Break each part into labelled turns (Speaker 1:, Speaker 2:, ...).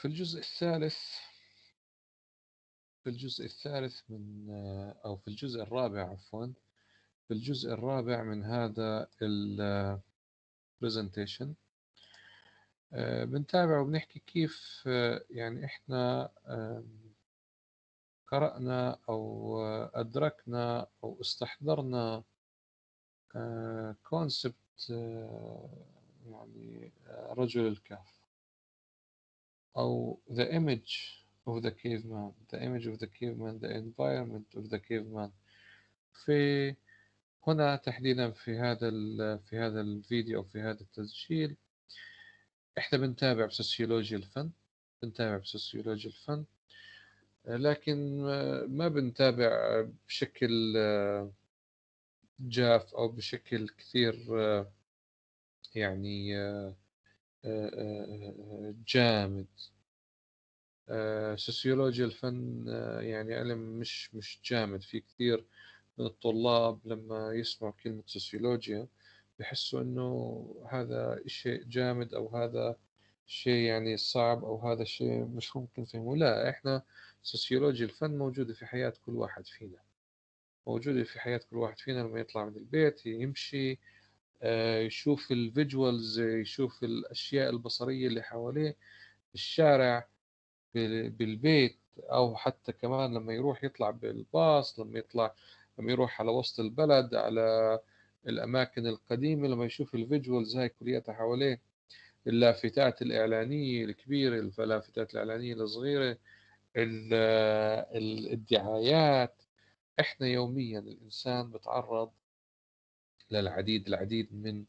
Speaker 1: في الجزء الثالث في الجزء الثالث من أو في الجزء الرابع عفوا في الجزء الرابع من هذا ال presentation آه، بنتابع وبنحكي كيف آه، يعني إحنا قرأنا أو أدركنا أو استحضرنا كونسبت آه، يعني رجل الكهف. أو the image of the caveman the image of the caveman the environment of the caveman في هنا تحديدا في هذا في هذا الفيديو في هذا التسجيل إحنا بنتابع بسوسيولوجيا الفن بنتابع بسوسيولوجيا الفن. لكن ما بنتابع بشكل جاف أو بشكل كثير يعني جامد. سوسيولوجيا الفن يعني علم مش مش جامد. في كثير من الطلاب لما يسمعوا كلمة سوسيولوجيا بحسوا إنه هذا شيء جامد أو هذا شيء يعني صعب أو هذا شيء مش ممكن فهمه لا إحنا سوسيولوجيا الفن موجودة في حياة كل واحد فينا. موجودة في حياة كل واحد فينا لما يطلع من البيت يمشي آه، يشوف ال visuals يشوف الأشياء البصرية اللي حواليه الشارع بالبيت أو حتى كمان لما يروح يطلع بالباص لما يطلع لما يروح على وسط البلد على الأماكن القديمة لما يشوف ال visuals هاي كلياتها حواليه اللافتات الإعلانية الكبيرة اللافتات الإعلانية الصغيرة الدعايات إحنا يوميا الإنسان بتعرض للعديد العديد من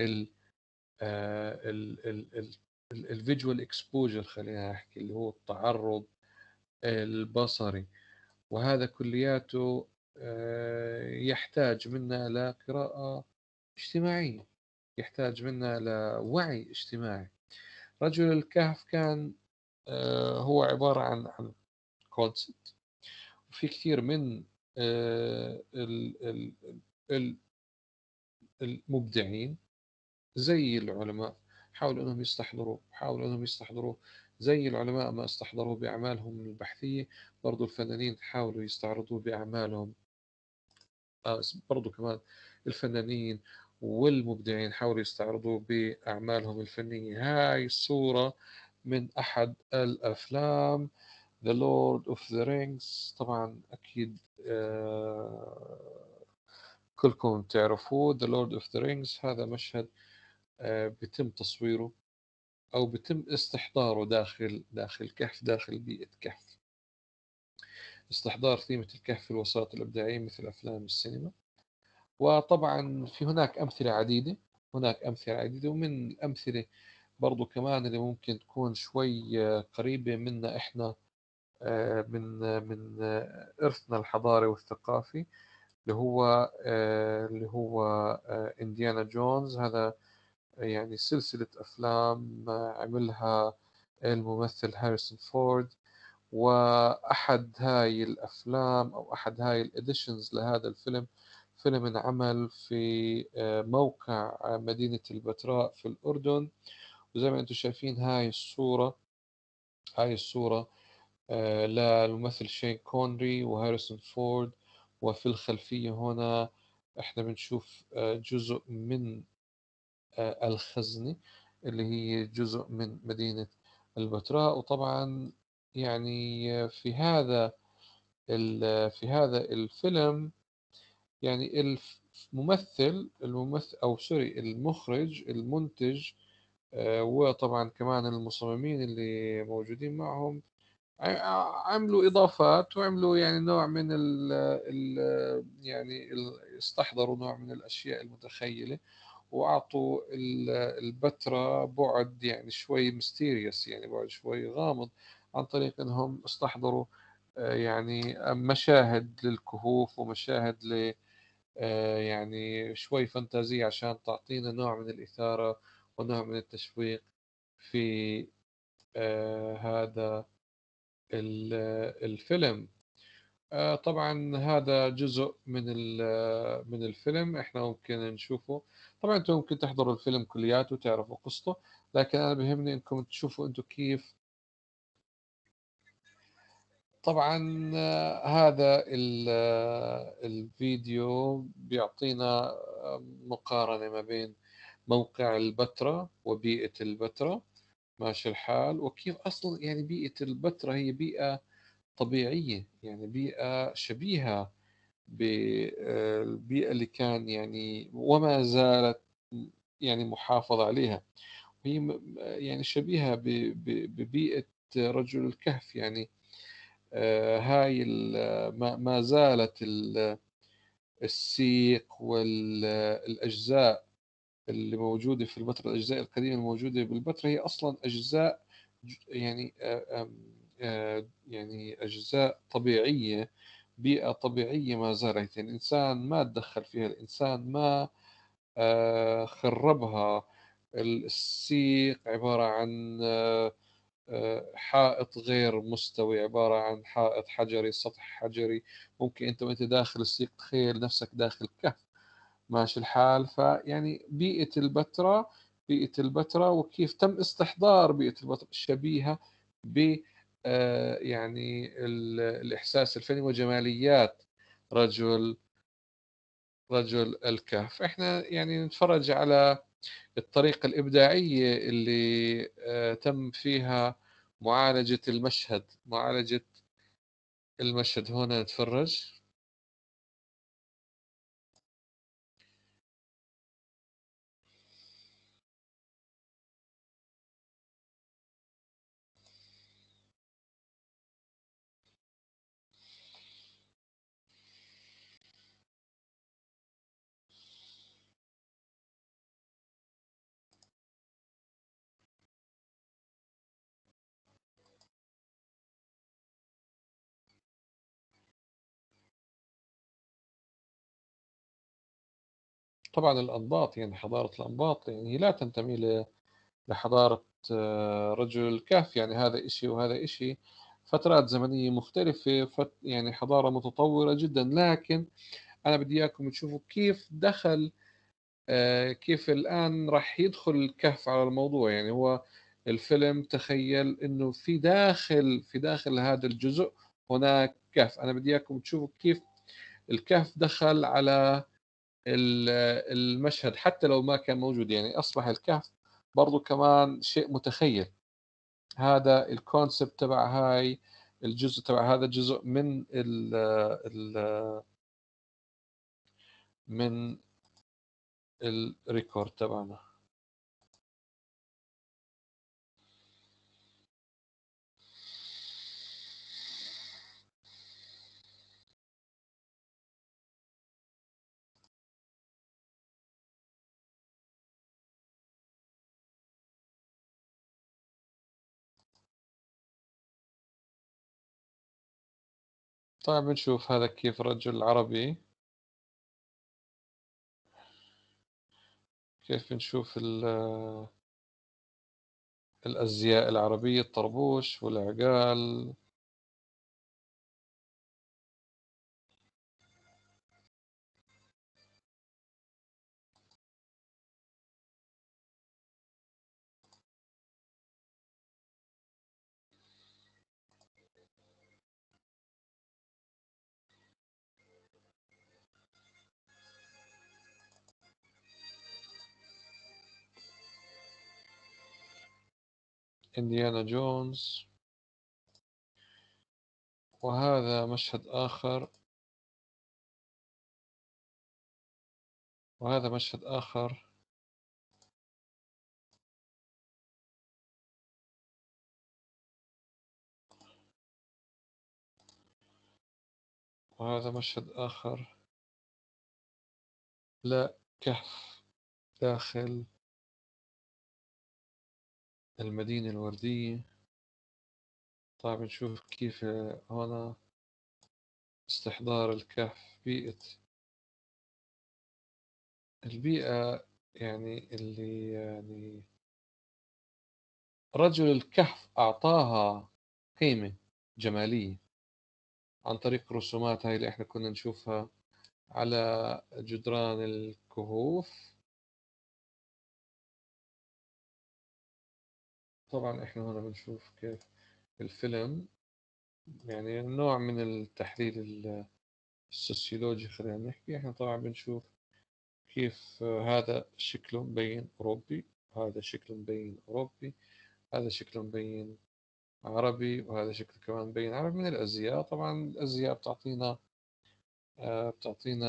Speaker 1: ال ال visual exposure خلينا نحكي اللي هو التعرض البصري. وهذا كلياته آه، يحتاج منا لقراءة اجتماعية يحتاج منا لوعي اجتماعي. رجل الكهف كان آه، هو عبارة عن عن كونسبت وفي كثير من آه، المبدعين زي العلماء حاولوا إنهم يستحضروا حاولوا إنهم يستحضروا زي العلماء ما استحضروا بأعمالهم البحثية برضو الفنانين حاولوا يستعرضوا بأعمالهم. آه، برضو كمان الفنانين والمبدعين حاولوا يستعرضوا بأعمالهم الفنية. هاي الصورة من أحد الأفلام The Lord of the Rings. طبعا أكيد آه، كلكم تعرفوه The Lord of the Rings. هذا مشهد آه، بيتم تصويره أو بيتم استحضاره داخل داخل كهف داخل بيئة كهف. استحضار ثيمة الكهف في الوساطة الإبداعية مثل أفلام السينما. وطبعا في هناك أمثلة عديدة هناك أمثلة عديدة ومن الأمثلة برضو كمان اللي ممكن تكون شوي قريبة منا إحنا آه، من من إرثنا الحضاري والثقافي. اللي هو آه، اللي هو إنديانا جونز هذا يعني سلسلة أفلام عملها الممثل هاريسون فورد. وأحد هاي الأفلام أو أحد هاي ال editions لهذا الفيلم فيلم انعمل في آه، موقع مدينة البتراء في الأردن. وزي ما أنتم شايفين هاي الصورة هاي الصورة آه، للممثل شين كونري وهاريسون فورد. وفي الخلفية هنا إحنا بنشوف آه، جزء من الخزنة اللي هي جزء من مدينة البتراء. وطبعا يعني في هذا في هذا الفيلم يعني الممثل الممثل أو sorry المخرج المنتج آه، وطبعا كمان المصممين اللي موجودين معهم عملوا إضافات وعملوا يعني نوع من ال ال يعني استحضروا نوع من الأشياء المتخيلة وأعطوا البتراء بعد يعني شوي mysterious يعني بعد شوي غامض عن طريق إنهم استحضروا آه، يعني مشاهد للكهوف ومشاهد ل آه، يعني شوي فانتازية عشان تعطينا نوع من الإثارة ونوع من التشويق في آه، هذا الفيلم. طبعا هذا جزء من من الفيلم إحنا ممكن نشوفه. طبعا أنتم ممكن تحضروا الفيلم كلياته وتعرفوا قصته لكن أنا بهمني إنكم تشوفوا أنتم كيف. طبعا آه، هذا آه، الفيديو بيعطينا مقارنة ما بين موقع البتراء وبيئة البتراء ماشي الحال وكيف أصلا يعني بيئة البتراء هي بيئة طبيعية يعني بيئة شبيهة بالبيئة اللي كان يعني وما زالت يعني محافظ عليها. هي يعني شبيهة ببيئة رجل الكهف يعني آه، هاي ما زالت السيق والأجزاء اللي موجودة في البتراء الأجزاء القديمة الموجودة بالبتراء هي أصلا أجزاء يعني آه، آه، يعني أجزاء طبيعية بيئة طبيعية ما زالت يعني الإنسان ما تدخل فيها الإنسان ما آه، خربها. السيق عبارة عن حائط غير مستوي عبارة عن حائط حجري سطح حجري. ممكن أنت وأنت داخل السيق تخيل نفسك داخل كهف. ماشي الحال. فيعني بيئة البتراء بيئة البتراء وكيف تم استحضار بيئة البتراء شبيهة ب آه، يعني الإحساس الفني وجماليات رجل رجل الكهف. إحنا يعني نتفرج على الطريقة الإبداعية اللي آه، تم فيها معالجة المشهد معالجة المشهد. هنا نتفرج. طبعا الأنباط يعني حضارة الأنباط يعني لا تنتمي لحضارة آه، رجل الكهف يعني هذا إشي وهذا إشي. فترات زمنية مختلفة فت يعني حضارة متطورة جدا. لكن أنا بدي إياكم تشوفوا كيف دخل آه، كيف الآن راح يدخل الكهف على الموضوع. يعني هو الفيلم تخيل إنه في داخل في داخل هذا الجزء هناك كهف. أنا بدي إياكم تشوفوا كيف الكهف دخل على المشهد حتى لو ما كان موجود يعني أصبح الكهف برضو كمان شيء متخيل. هذا ال concept تبع هاي الجزء تبع هذا الجزء من ال ال من ال record تبعنا. طيب بنشوف هذا كيف رجل عربي. كيف بنشوف الأزياء العربية الطربوش والعقال. إنديانا جونز وهذا مشهد آخر. وهذا مشهد آخر. وهذا مشهد آخر. لا كهف داخل. المدينة الوردية. طيب نشوف كيف هنا استحضار الكهف. بيئة البيئة يعني اللي يعني رجل الكهف أعطاها قيمة جمالية عن طريق الرسومات هاي اللي إحنا كنا نشوفها على جدران الكهوف. طبعا إحنا هنا بنشوف كيف الفيلم يعني نوع من التحليل السوسيولوجي خلينا نحكي. إحنا طبعا بنشوف كيف هذا شكله مبين أوروبي وهذا شكله مبين أوروبي هذا شكله مبين عربي وهذا شكله كمان مبين عربي من الأزياء. طبعا الأزياء بتعطينا آه، بتعطينا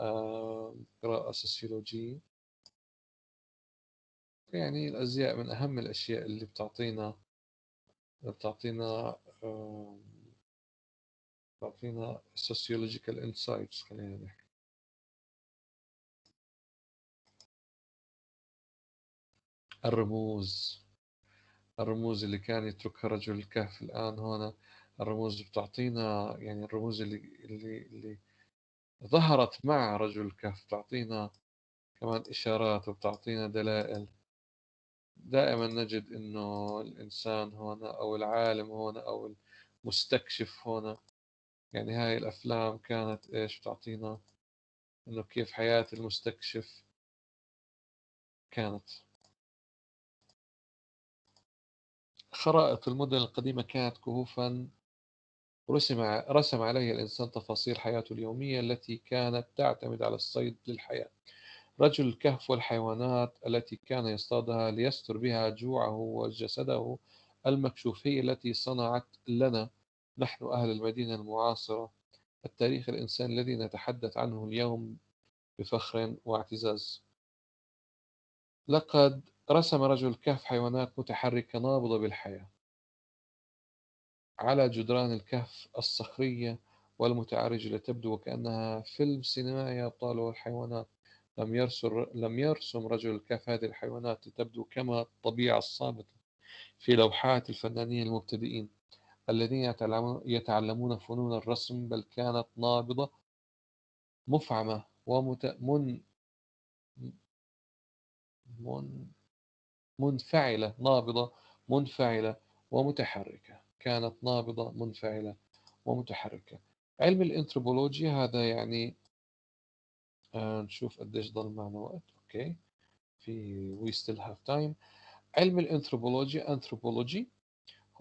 Speaker 1: آه، قراءة سوسيولوجية. يعني الأزياء من أهم الأشياء اللي بتعطينا بتعطينا بتعطينا sociological insights خلينا نحكي. الرموز الرموز اللي كان يتركها رجل الكهف الآن هنا الرموز بتعطينا يعني الرموز اللي اللي اللي ظهرت مع رجل الكهف تعطينا كمان إشارات وبتعطينا دلائل. دائما نجد إنه الإنسان هنا أو العالم هنا أو المستكشف هنا. يعني هاي الأفلام كانت إيش بتعطينا؟ إنه كيف حياة المستكشف كانت. خرائط المدن القديمة كانت كهوفا. رسم رسم عليها الإنسان تفاصيل حياته اليومية التي كانت تعتمد على الصيد للحياة. رجل الكهف والحيوانات التي كان يصطادها ليستر بها جوعه وجسده المكشوف هي التي صنعت لنا نحن أهل المدينة المعاصرة. التاريخ الإنساني الذي نتحدث عنه اليوم بفخر واعتزاز. لقد رسم رجل الكهف حيوانات متحركة نابضة بالحياة. على جدران الكهف الصخرية والمتعرجة تبدو وكأنها فيلم سينمائي يا أبطال والحيوانات لم يرسم لم يرسم رجل الكهف هذه الحيوانات لتبدو كما الطبيعة الصامتة في لوحات الفنانين المبتدئين الذين يتعلمون فنون الرسم بل كانت نابضة مفعمة ومت... من... من... منفعلة نابضة منفعلة ومتحركة. كانت نابضة منفعلة ومتحركة. علم الانثروبولوجيا هذا يعني نشوف قديش ضل معنا وقت. أوكي. في we still have time. علم الانثروبولوجيا انثروبولوجي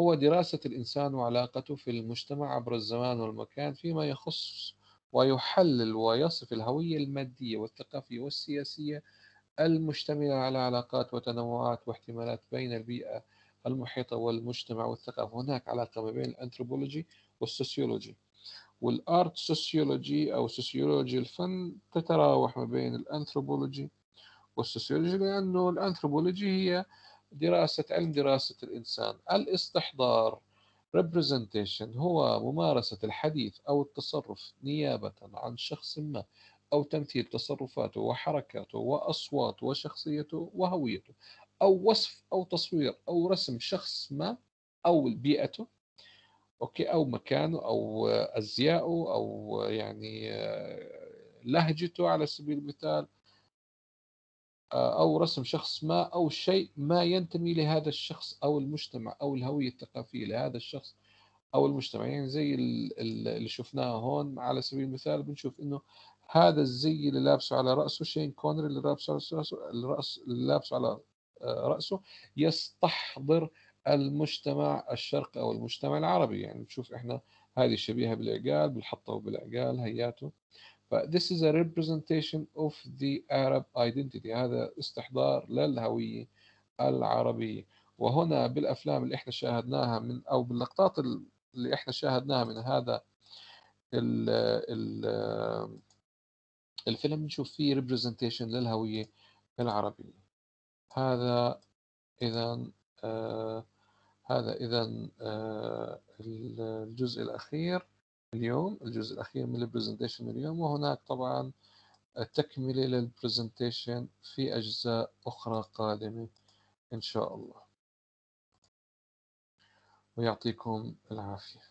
Speaker 1: هو دراسة الإنسان وعلاقته في المجتمع عبر الزمان والمكان فيما يخص ويحلل ويصف الهوية المادية والثقافية والسياسية المشتملة على علاقات وتنوعات واحتمالات بين البيئة المحيطة والمجتمع والثقافة. هناك علاقة ما بين الأنثروبولوجي والسوسيولوجي. وال art sociology أو سوسيولوجي الفن تتراوح ما بين الانثروبولوجي والسوسيولوجي لأنه الانثروبولوجي هي دراسة علم دراسة الإنسان. الاستحضار representation هو ممارسة الحديث أو التصرف نيابة عن شخص ما أو تمثيل تصرفاته وحركاته وأصواته وشخصيته وهويته أو وصف أو تصوير أو رسم شخص ما أو بيئته أوكي أو مكانه أو ازياءه أو يعني لهجته على سبيل المثال أو رسم شخص ما أو شيء ما ينتمي لهذا الشخص أو المجتمع أو الهوية الثقافية لهذا الشخص أو المجتمع. يعني زي اللي شفناه هون على سبيل المثال بنشوف إنه هذا الزي اللي لابسه على رأسه شين كونر اللي لابسه على رأسه الراس اللي لابسه على رأسه يستحضر المجتمع الشرقي أو المجتمع العربي. يعني نشوف إحنا هذه شبيهة بالعقال بالحطة وبالعقال هياته. ف this is a representation of the Arab identity. هذا استحضار للهوية العربية. وهنا بالأفلام اللي إحنا شاهدناها من أو باللقطات اللي إحنا شاهدناها من هذا ال ال الفيلم نشوف فيه representation للهوية العربية. هذا آه هذا إذا آه الجزء الأخير اليوم الجزء الأخير من البرزنتيشن اليوم وهناك طبعا تكملة للبرزنتيشن في أجزاء أخرى قادمة إن شاء الله. ويعطيكم العافية.